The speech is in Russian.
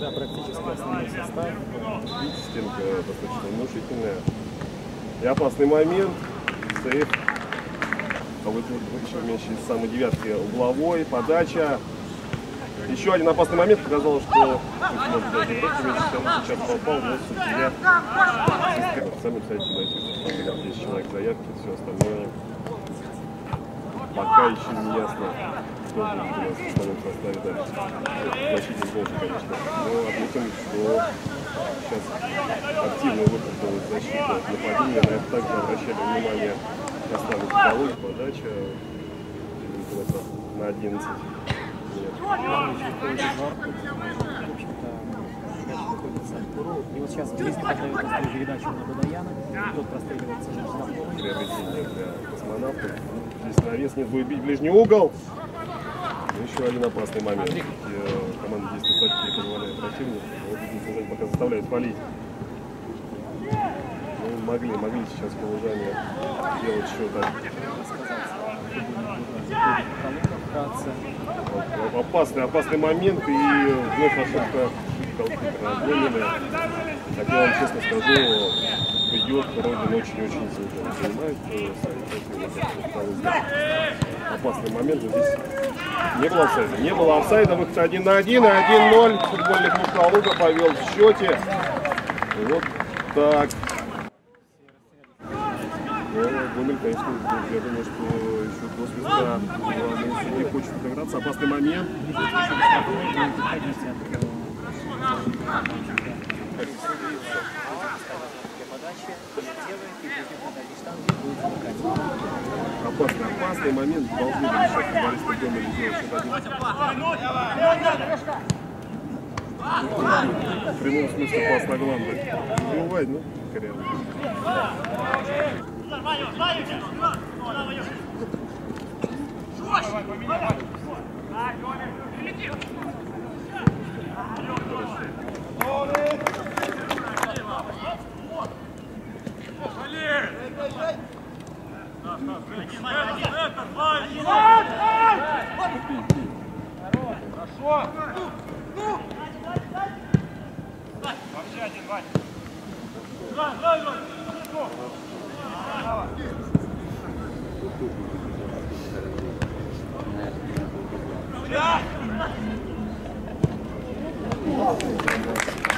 Да, практически основной состав. Стенка достаточно внушительная. И опасный момент. Сейф. А вот меньше из самой девятки угловой, подача. Еще один опасный момент показал, что сейчас попал, в судья сами, кстати, найти. Здесь человек заявки, все остальное пока еще не ясно, кто будет у нас в основном составе дальше. Защитник больше, конечно. Но отметим, что сейчас активно выпустилась защита от нападения. На это также обращали внимание Костанов Полы, подача на 11. Нет. И вот сейчас Близнюк отдает острую передачу на Бадаяна. Тот простреливается на штрафной. Приобретение для космонавтов. Здесь навес нет, будет бить ближний угол. Еще один опасный момент. Команда действует так, как позволяет противник. Вот пока заставляет палить. Ну, могли, могли сейчас полужане делать. Вкратце. Опасный, опасный момент и вновь ошибка голкипера Гомеля. Так вам честно скажу, бьет Родин очень-очень сильно. Занимает. Опасный момент, но здесь не было офсайда. Не было офсайда, выход 1 на 1 и 1-0. Футбольный клуб Калуга повел в счете. Вот так. Гомель, конечно, я думаю, что еще до главный судьи хочет отыграться. Опасный момент. Опасный, опасный момент. Должны были сейчас футболисты Гомеля сделать счет один. В прямом смысле пас на главный. Не бывает, ну, коряво. Thank